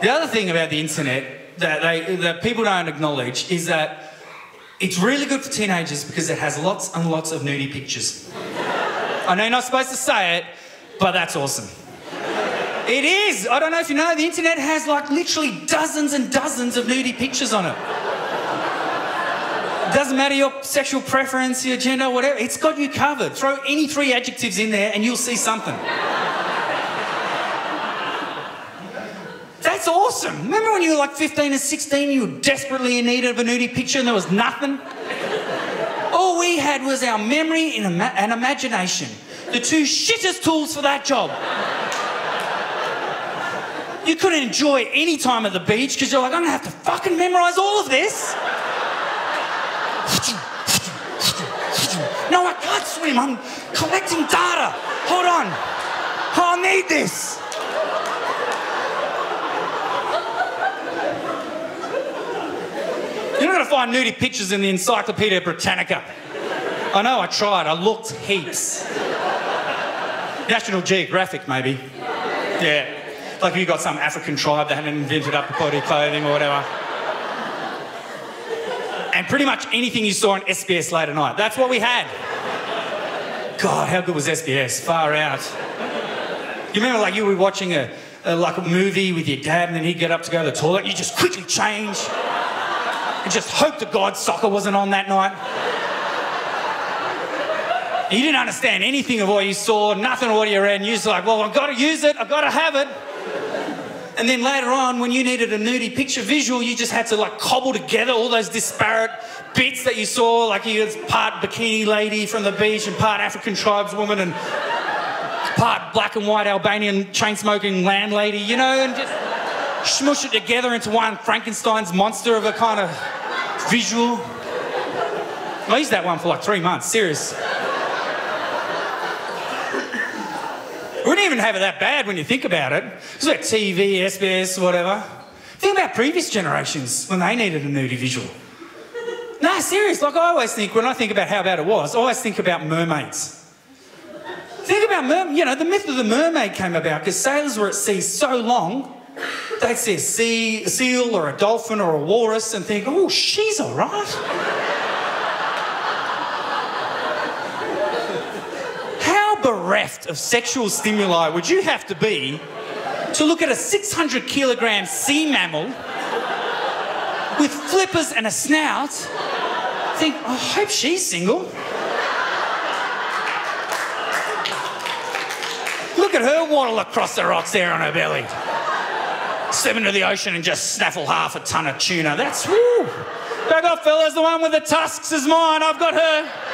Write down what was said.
The other thing about the internet that, they, that people don't acknowledge is that it's really good for teenagers because it has lots and lots of nudie pictures. I know you're not supposed to say it, but that's awesome. It is. I don't know if you know, the internet has like literally dozens and dozens of nudie pictures on it. Doesn't matter your sexual preference, your gender, whatever, it's got you covered. Throw any three adjectives in there and you'll see something. That's awesome. Remember when you were like 15 and 16, you were desperately in need of a nudie picture and there was nothing? All we had was our memory and, ima- and imagination. The two shittest tools for that job. You couldn't enjoy any time at the beach because you're like, I'm gonna have to fucking memorize all of this. No, I can't swim. I'm collecting data. Hold on. I'll need this. You're not going to find nudie pictures in the Encyclopedia Britannica. I know, I tried. I looked heaps. National Geographic, maybe. Yeah. Like if you got some African tribe that hadn't invented upper body clothing or whatever. And pretty much anything you saw on SBS late at night. That's what we had. God, how good was SBS? Far out. You remember, like, you were watching a, a like a movie with your dad, and then he'd get up to go to the toilet, you just quickly change, and just hope to God soccer wasn't on that night. You didn't understand anything of what you saw, nothing of what you read, and you're just like, well, I've got to use it, I've got to have it. And then later on, when you needed a nudie picture visual, you just had to like cobble together all those disparate bits that you saw, like he was part bikini lady from the beach and part African tribeswoman and part black and white Albanian chain smoking landlady, you know, and just smush it together into one Frankenstein's monster of a kind of visual. I used that one for like three months, serious. We didn't even have it that bad when you think about it. It was like TV, SBS, whatever. Think about previous generations when they needed a nudie visual. No, serious. Like I always think, when I think about how bad it was, I always think about mermaids. Think about mer- you know, the myth of the mermaid came about because sailors were at sea so long, they'd see a, sea, seal or a dolphin or a walrus and think, oh, she's all right. How bereft of sexual stimuli would you have to be to look at a 600 kilogram sea mammal with flippers and a snout? Think, I hope she's single. Look at her waddle across the rocks there on her belly. Step into the ocean and just snaffle half a ton of tuna. That's woo. Back off, fellas. The one with the tusks is mine. I've got her.